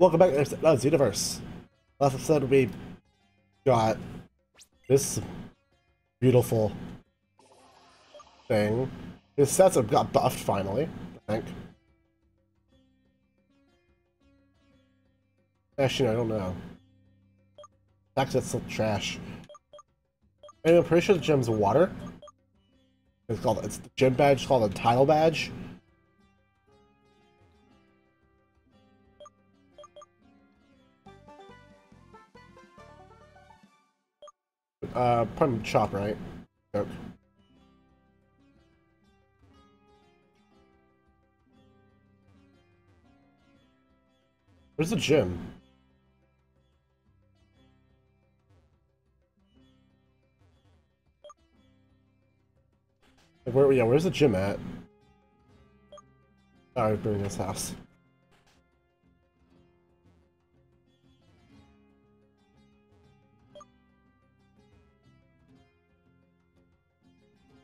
Welcome back to oh, Xenoverse. Last episode we got this beautiful thing. His sets have got buffed finally, I think. Actually, I don't know. Actually, that's still trash. And I'm pretty sure the gem's water. It's called it's the gym badge called a title badge. Uh, pardon chop, right? Joke. Where's the gym? Like, where, yeah, where's the gym at? Oh, this house.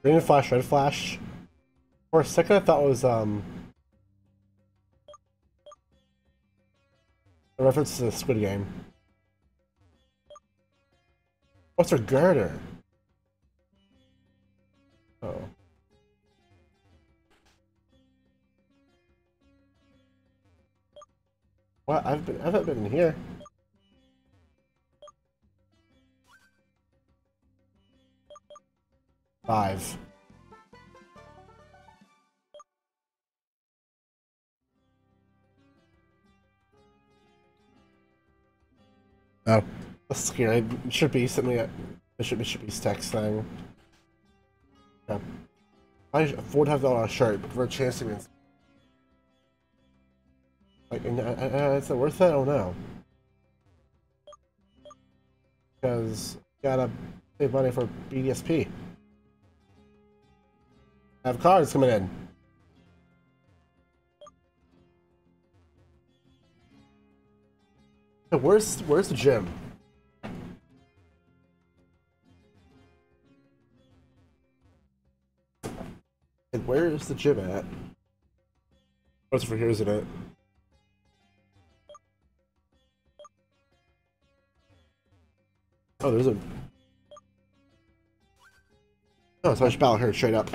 Green flash, red flash. For a second, I thought it was um a reference to the Squid Game. What's her girder? Oh. What? I've been I haven't been here. Five. Oh, that's scary. It should be something that it should be should be text thing. Yeah. I would have that on a shirt for a chance to be. Like, and, uh, uh, is it worth it? I don't know. Because gotta save money for BDSP. I have cars coming in. Where's where's the gym? And where is the gym at? What's over here, isn't it? Oh, there's a. Oh, so I should battle her straight up.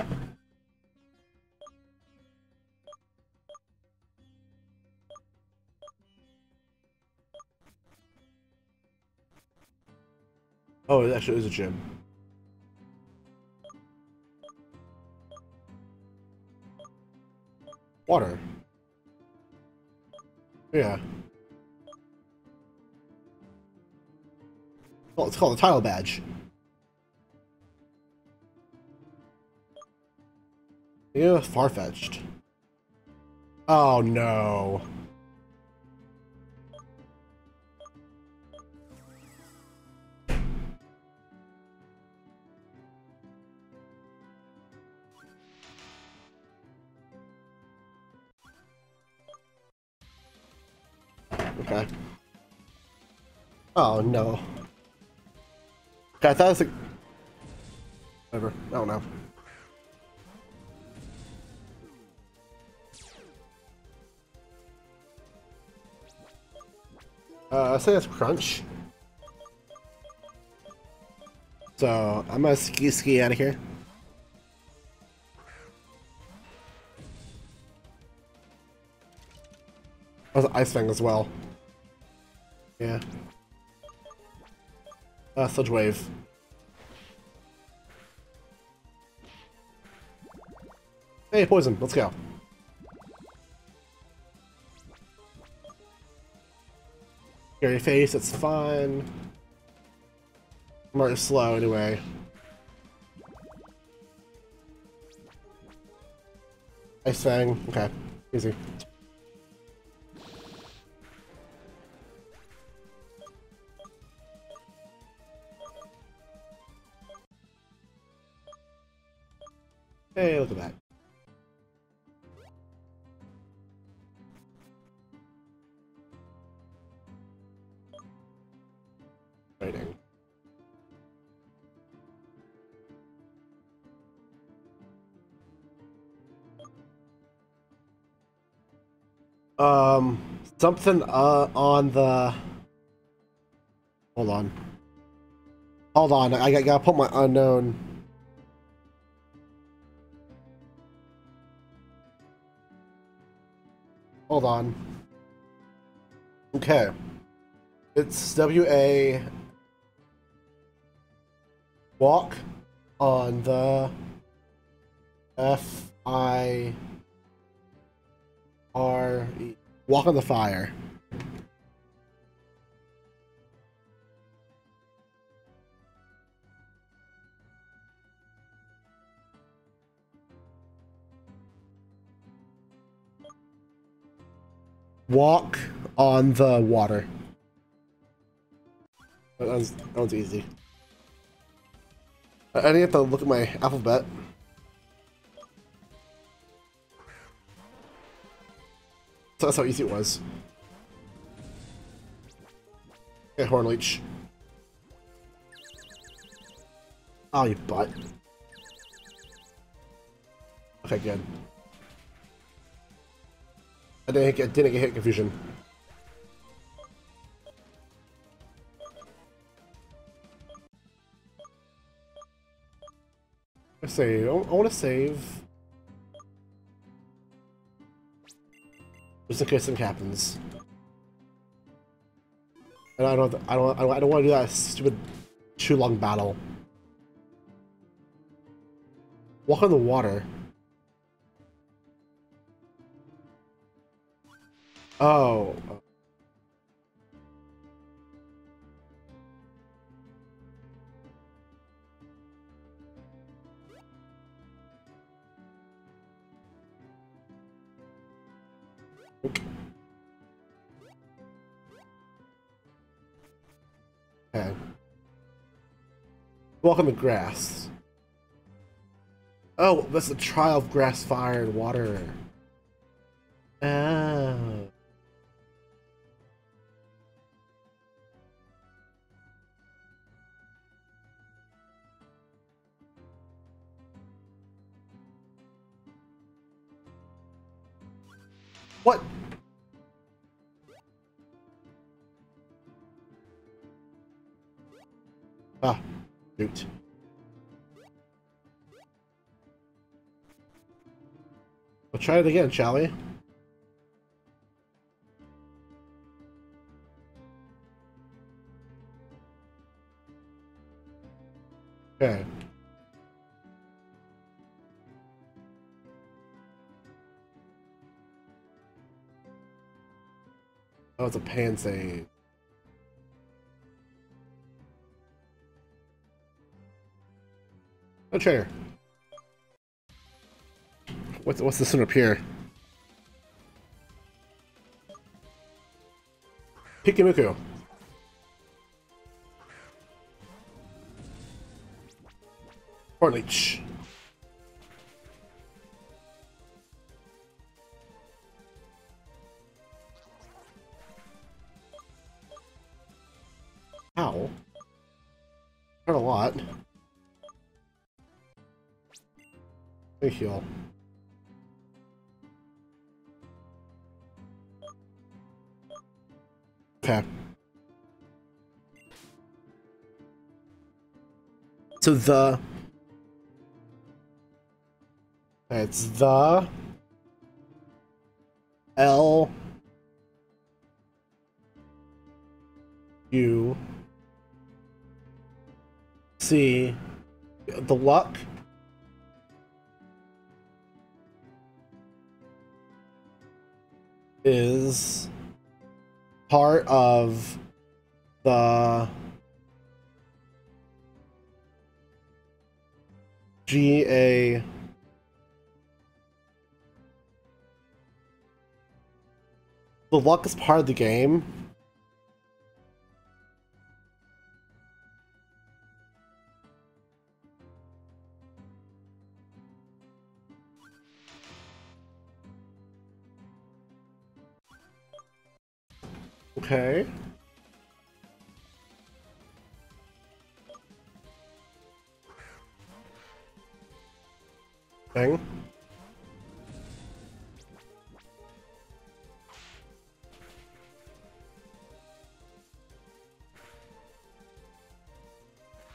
Oh, it actually is a gym. Water. Yeah. Well, it's called a title badge. Yeah, far-fetched. Oh no. Oh no. Okay, I thought it was like... Whatever. I don't know. Uh, I say it's crunch. So I'm gonna ski ski out of here. Was Ice thing as well. Uh, Sludge Wave. Hey, Poison, let's go. Scary face, it's fine. I'm already slow anyway. Ice Fang, okay, easy. Something uh on the. Hold on. Hold on, I, I gotta put my unknown. Hold on. Okay. It's W A walk on the F I R E walk on the fire. Walk on the water. That was, that easy. Uh, I didn't have to look at my alphabet. So that's how easy it was. Okay, Horn Leech. Oh, ah, you butt. Okay, good. I didn't get, didn't get hit confusion. I save. I want to save. Just in case something happens. And I don't. I don't. I don't, I don't want to do that stupid, too long battle. Walk on the water. Oh. Okay. On the grass. Oh, that's the trial of grass, fire, and water. Oh. What? Ah, shoot. We'll try it again, shall we? Okay. Oh, it's a pan No trainer. What's what's this one up here? Pikimuku. Horn Leech. Ow. Okay. So the. It's the. L. U. C. The luck is part of the GA the luck is part of the game. Okay. Bang.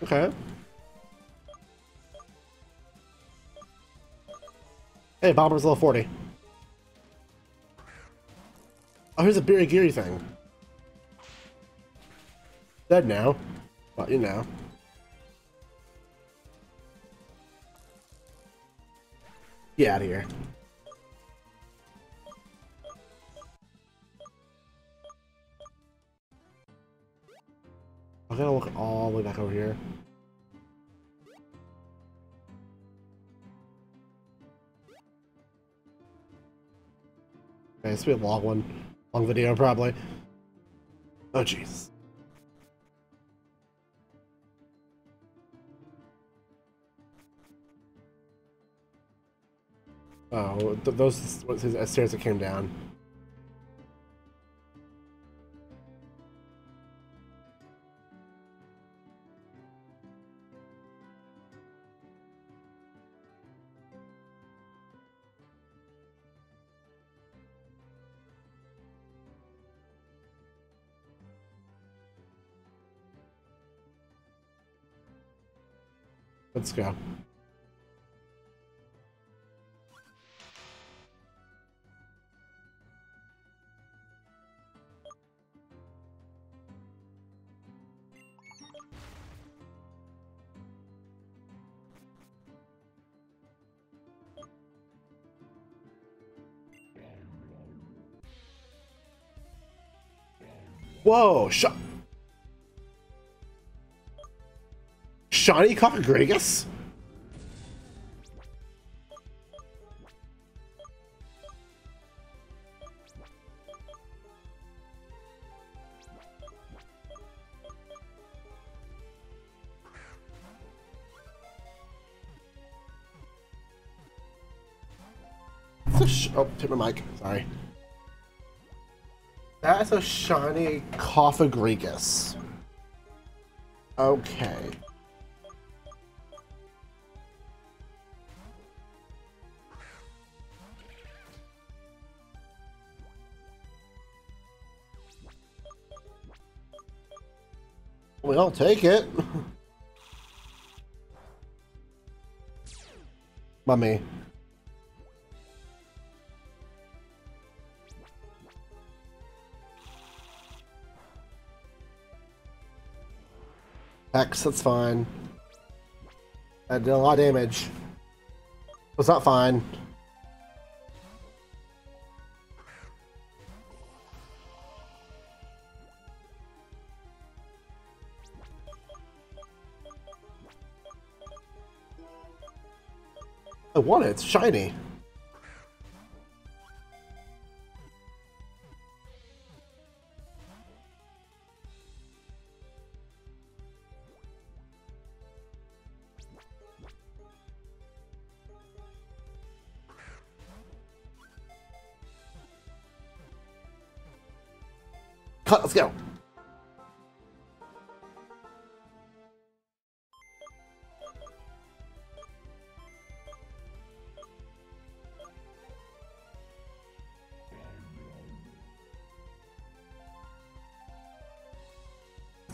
Okay. Hey, Bobber's level 40. Oh, here's a Birigiri thing. Dead now. But you know. Get out of here. I gotta look all the way back over here. Okay, this will be a long one. Long video, probably. Oh, jeez. Oh, th those uh, stairs that came down. Let's go. Whoa, shot. Shiny Cofagrigus? oh, hit my mic. Sorry. That's a shiny Cofagrigus. Okay. Well, take it. Mummy. X, that's fine. I did a lot of damage. Was that fine? I want it, it's shiny.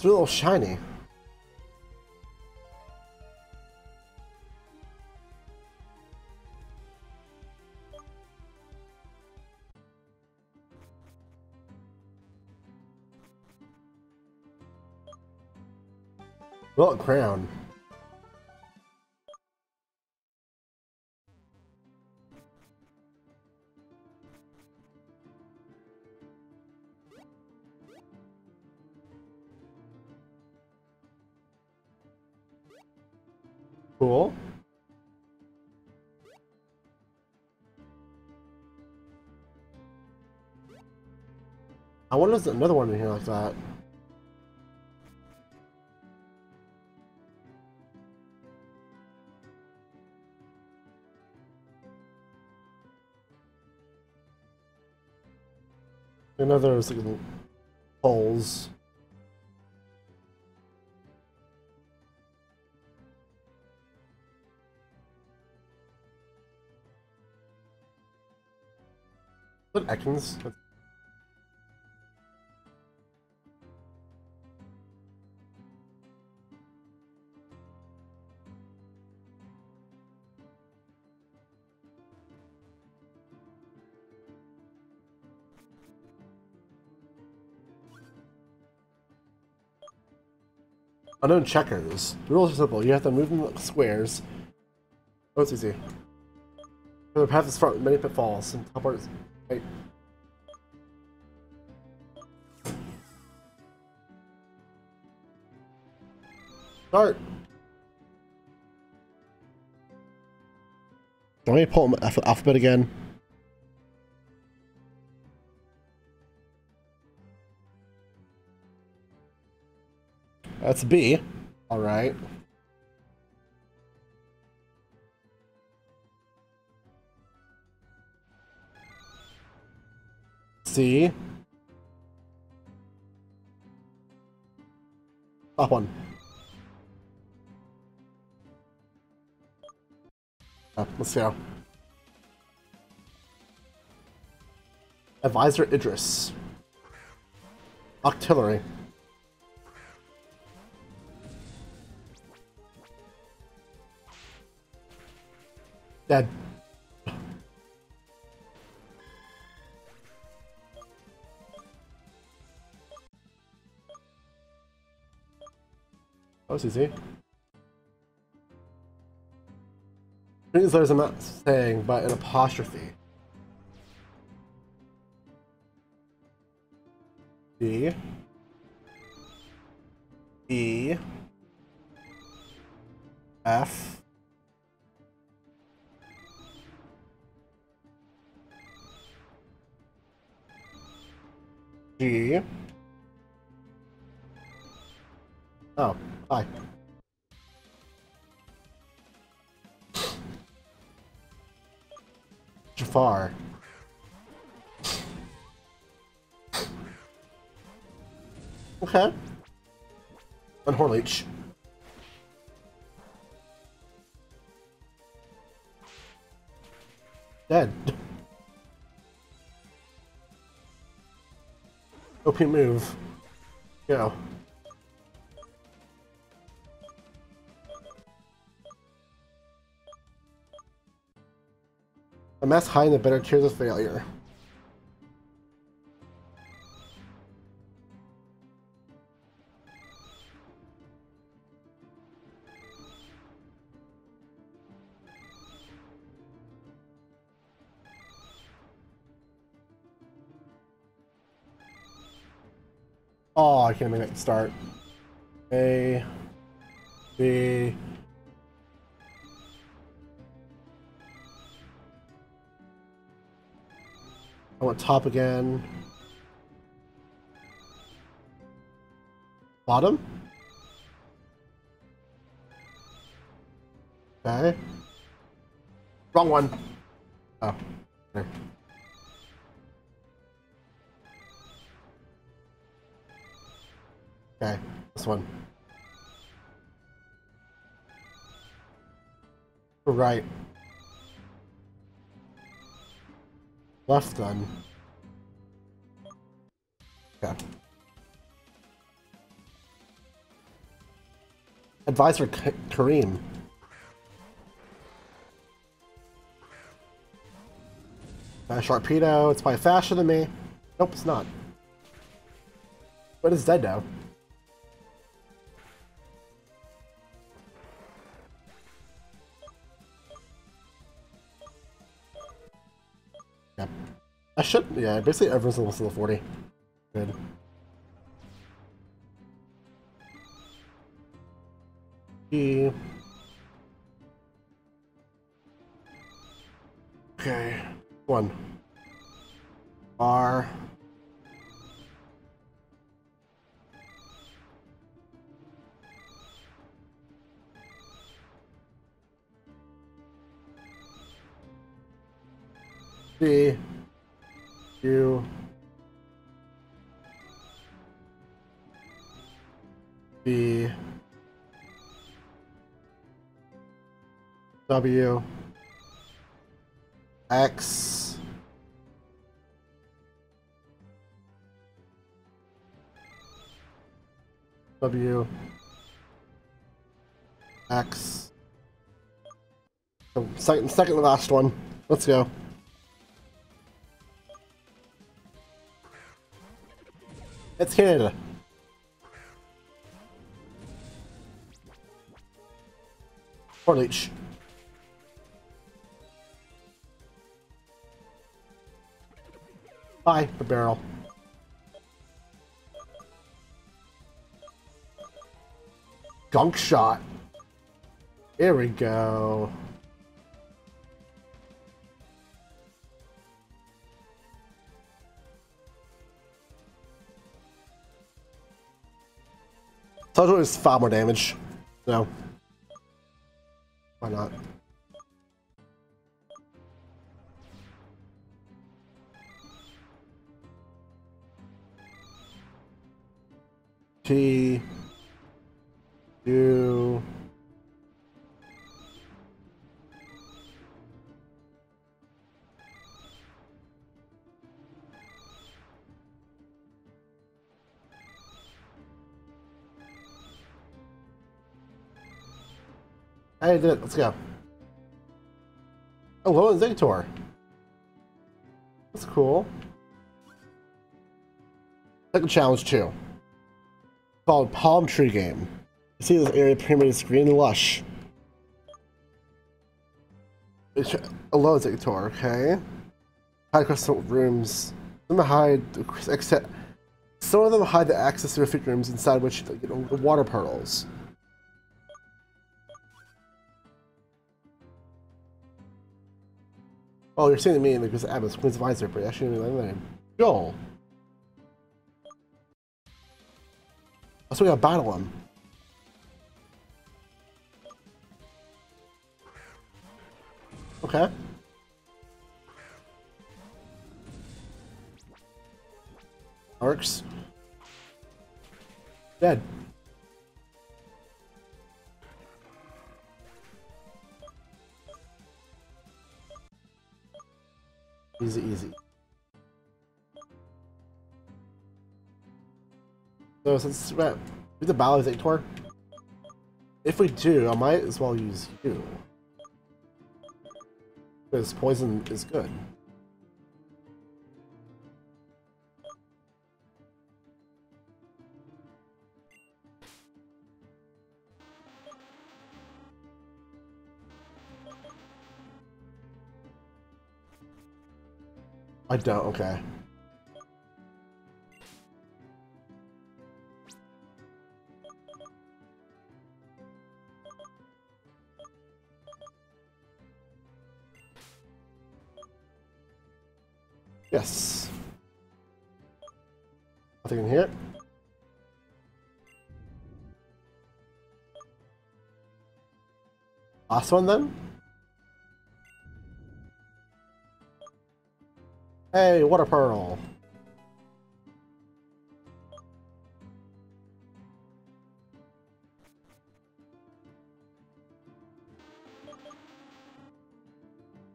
It's a little shiny. Well, crown. Cool. I wonder if there's another one in here like that. Another like, holes. What Atkins? Unknown checkers. Rules are simple. You have to move them squares. Oh, it's easy. The path is front with many pitfalls and top Wait. Start. Let me pull alph alphabet again. That's B. All right. C. Top one. Uh, let's go. Advisor Idris. Artillery. Dead. Was easy. These letters I'm not saying, but an apostrophe. D. OP move. Go. Amass high in the better tiers of failure. Oh, I can't make it start. A, B, I want top again. Bottom? Okay. Wrong one. Oh. Okay. Okay, this one. Right. Left gun. Okay. Advisor K Kareem. Uh, Sharpedo, it's probably faster than me. Nope, it's not. But it's dead now. I should, yeah, basically everyone's almost level 40. Good. E. B W X W X second second last one. Let's go. It's Canada. Or leech. Bye, the barrel. Gunk shot. Here we go. Total is five more damage. No. Why not? T U I did it. Let's go. Oh, Hello, Zigtor. That's cool. Second challenge two. Called Palm Tree Game. You see this area perimeter green lush. Hello, Zigtor, okay. Hide the rooms. Some hide except some of them hide the access to refit rooms inside which you know, the water pearls. Oh, you're saying to me because Abbas, Queen's Visor, but actually my name. Joel. Also, we gotta battle him. Okay. Works. Dead. Easy, easy. So since we're the Battle of if we do, I might as well use you. Because poison is good. I don't, okay. Yes. Nothing in here. Last one then? Hey, what a pearl.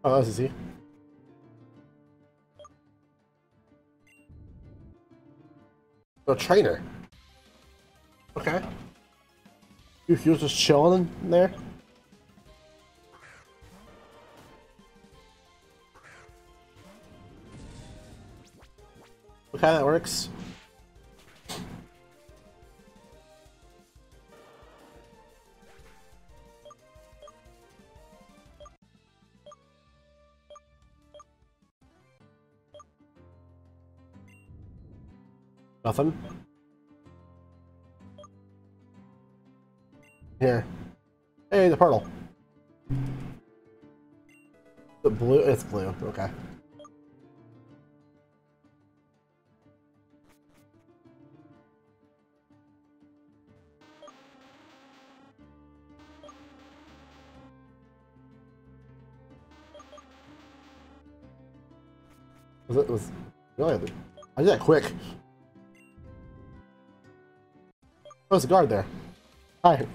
Oh, that's easy. A trainer. Okay. You, you're just chilling in Okay, that works. Nothing. Here. Hey, the portal. The blue, it's blue, okay. That quick. Oh, there's a guard there. Hi.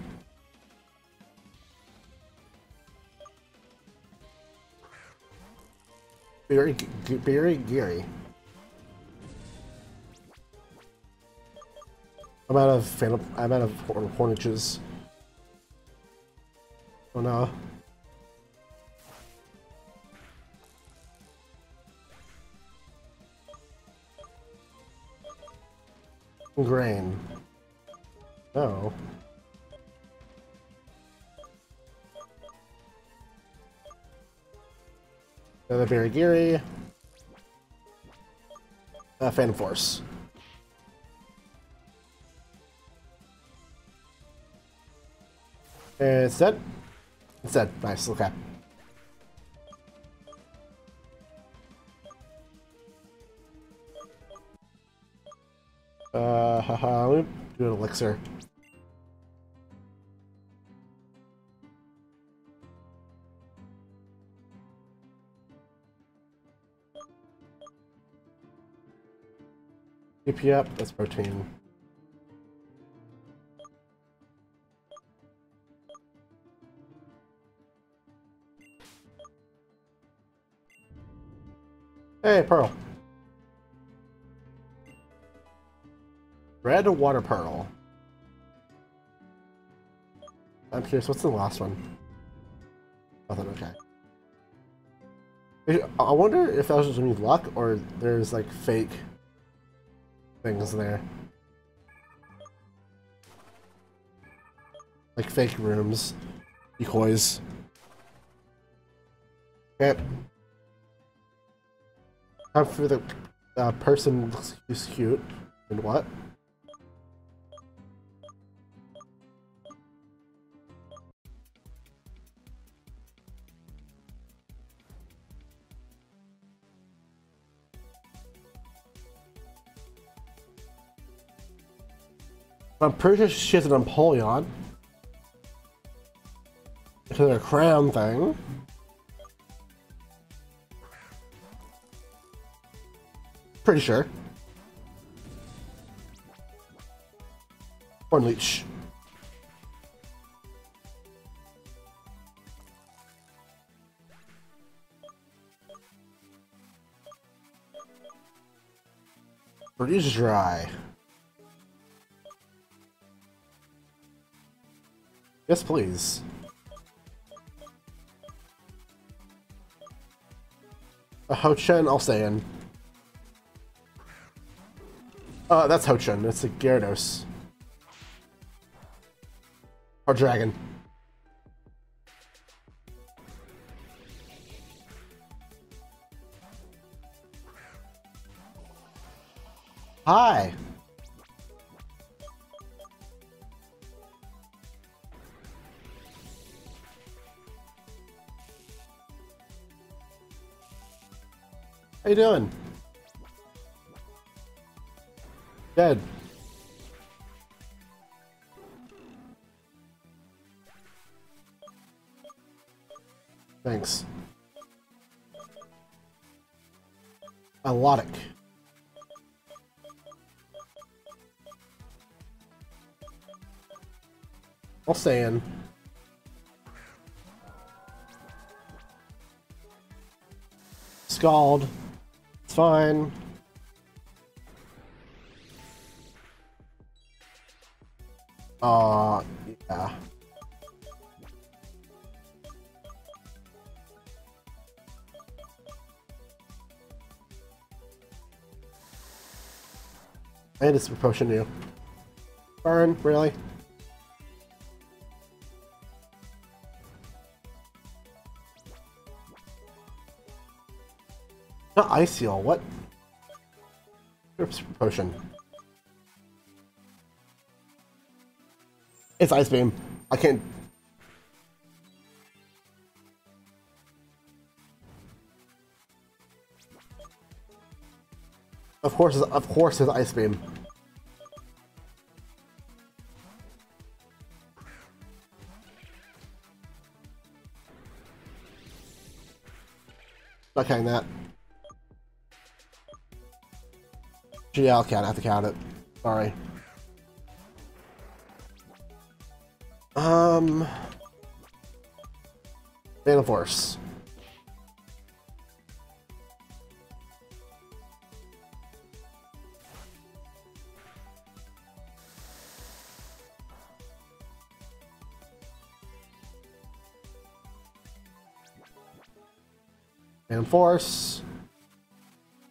Very, very Gary. I'm out of phantom. I'm out of hornages. Oh no. grain. No. Another Barigiri. Uh, Phantom Force. It's dead. It's dead. Nice, okay. Let me do an elixir. Yep, yep, that's protein. Hey, Pearl. Red water pearl. I'm curious, what's the last one? Nothing, okay. I wonder if that was just me luck or there's like fake things there. Like fake rooms. Decoys. Okay. Time for the uh, person who's cute. And what? I'm pretty sure she has an Empoleon. Because of crown thing. Pretty sure. Or Leech. Dry. Yes, please. A Ho-Chen, I'll stay in. Uh, that's Ho-Chen. It's a Gyarados. Or Dragon. Hi. You doing? Dead. Thanks. Melodic. I'll stay in. Scald. It's fine. Uh, yeah. I had to potion you. Burn, really? Ice Seal, what? Oops, potion. It's Ice Beam. I can't... Of course, of course, it's Ice Beam. Not counting that. Yeah, I'll count. I have to count it. Sorry. Um. Phantom Force. Phantom Force.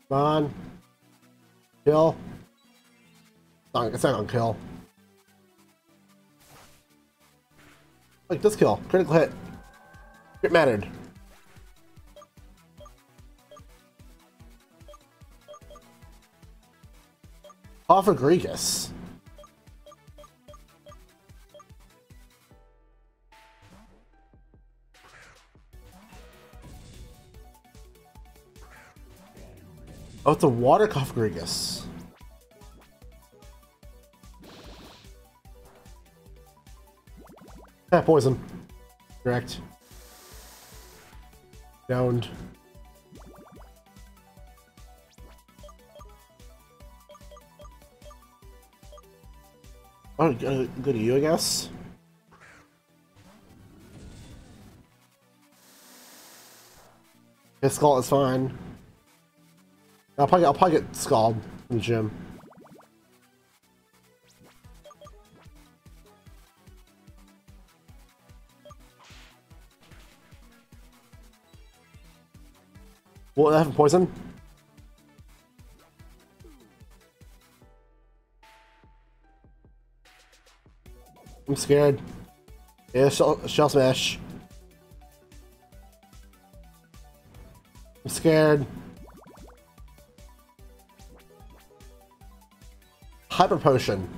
Come on. Kill. It's not gonna kill. Like this kill. Critical hit. It mattered. Off of Oh, it's a water Cofagrigus. Yeah, poison. Correct. Downed. Oh, good, good to you, I guess. His skull is fine. I'll probably, I'll probably get scald in the gym. What, it have poison? I'm scared. Yeah, shell, shell smash. I'm scared. Hyper potion.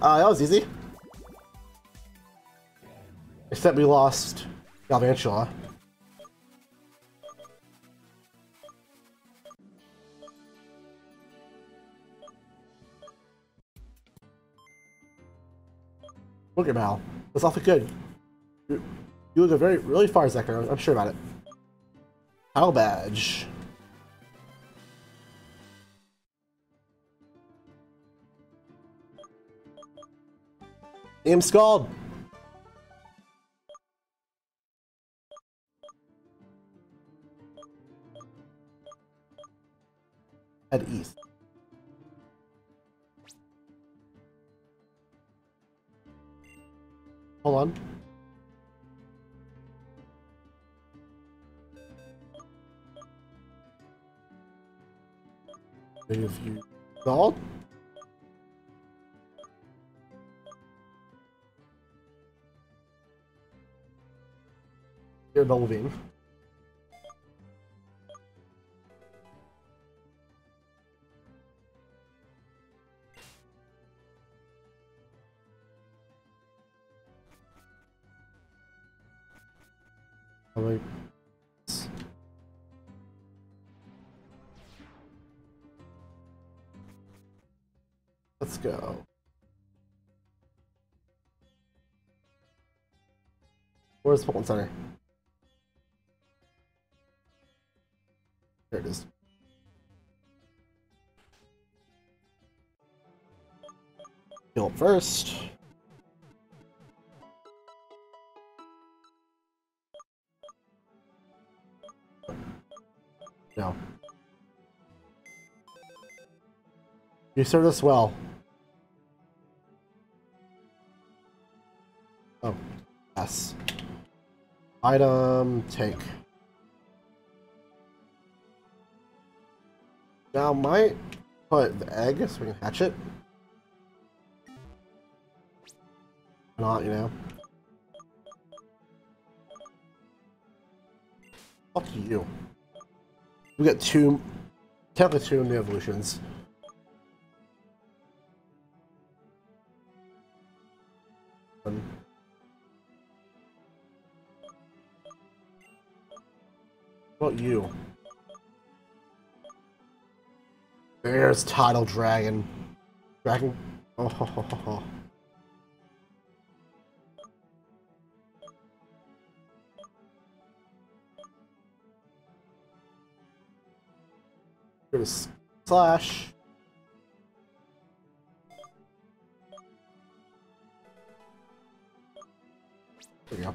Uh, that was easy. Except we lost Galvantula. Look at Mal. That's awfully good. You, look a very, really far, Zekrom. I'm sure about it. Owl badge. Aim Scald. Head east. Hold on. If you Scald? You're double. Where's Fulton Center? There it is. Up first. No. You served us well. Item, take. Now, might put the egg so we can hatch it. Not, you know. Fuck you. We got two, technically two new evolutions. About you? There's Tidal Dragon. Dragon. Oh, ho, ho, ho, Here's slash. There we go.